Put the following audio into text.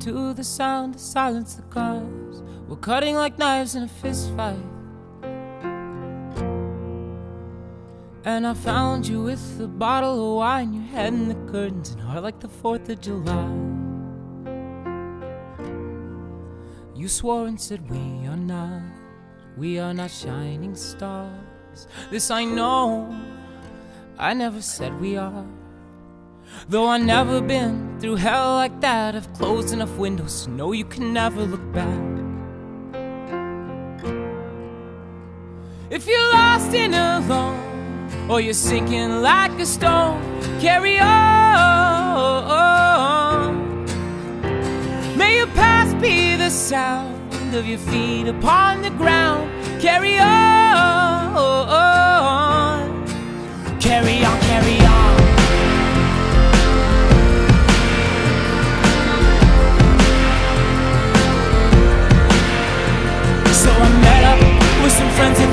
to the sound to silence the cars. We're cutting like knives in a fist fight. And I found you with a bottle of wine, your head in the curtains, and heart like the 4th of July. You swore and said, We are not, we are not shining stars. This I know, I never said we are. Though I've never been through hell like that, I've closed enough windows to know you can never look back. If you're lost and alone, or you're sinking like a stone, carry on. May your past be the sound of your feet upon the ground. Carry on, carry on. some friends